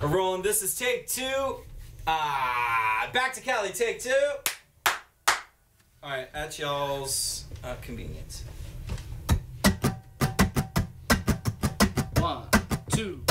We're rolling. This is take two. Ah, back to Cali. Take two. All right, at y'all's uh, convenience. One, two.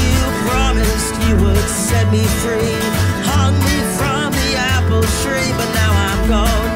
You promised you would set me free, hung me from the apple tree, but now I'm gone.